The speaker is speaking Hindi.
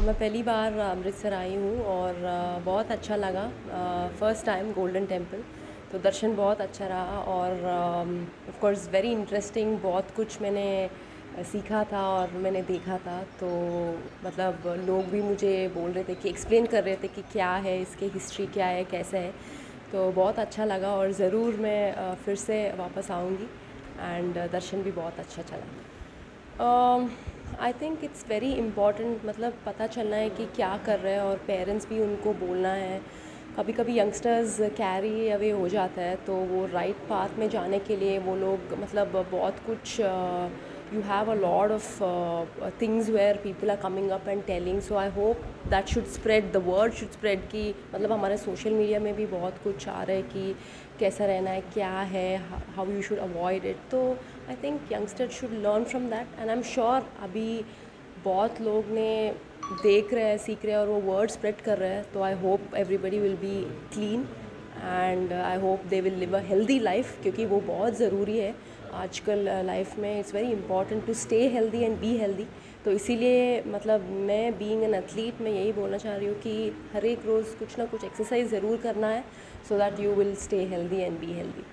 मैं पहली बार अमृतसर आई हूँ और बहुत अच्छा लगा। फ़र्स्ट टाइम गोल्डन टेंपल तो दर्शन बहुत अच्छा रहा और ऑफ़ कोर्स वेरी इंटरेस्टिंग बहुत कुछ मैंने सीखा था और मैंने देखा था। तो मतलब लोग भी मुझे बोल रहे थे कि एक्सप्लेन कर रहे थे कि क्या है, इसके हिस्ट्री क्या है, कैसे है। तो बहुत अच्छा लगा और ज़रूर मैं फिर से वापस आऊँगी। एंड दर्शन भी बहुत अच्छा चला। I think it's very important मतलब पता चलना है कि क्या कर रहे हैं और पेरेंट्स भी उनको बोलना है। कभी कभी यंगस्टर्स कैरी अवे हो जाता है तो वो राइट right पाथ में जाने के लिए वो लोग मतलब बहुत कुछ you have a lot of uh, things where people are coming up and telling. So I hope that should spread the word should spread कि मतलब हमारे सोशल मीडिया में भी बहुत कुछ आ रहा है कि कैसा रहना है क्या है how you should avoid it तो I think youngster should learn from that and I am sure अभी बहुत लोग ने देख रहे हैं सीख रहे हैं और वो वर्ड स्प्रेड कर रहे हैं. तो I hope everybody will be clean and I hope they will live a healthy life क्योंकि वो बहुत ज़रूरी है। आजकल लाइफ uh, में it's very important to stay healthy and be healthy तो इसीलिए मतलब मैं बीइंग एन एथलीट मैं यही बोलना चाह रही हूँ कि हर एक रोज़ कुछ ना कुछ एक्सरसाइज ज़रूर करना है so that you will stay healthy and be healthy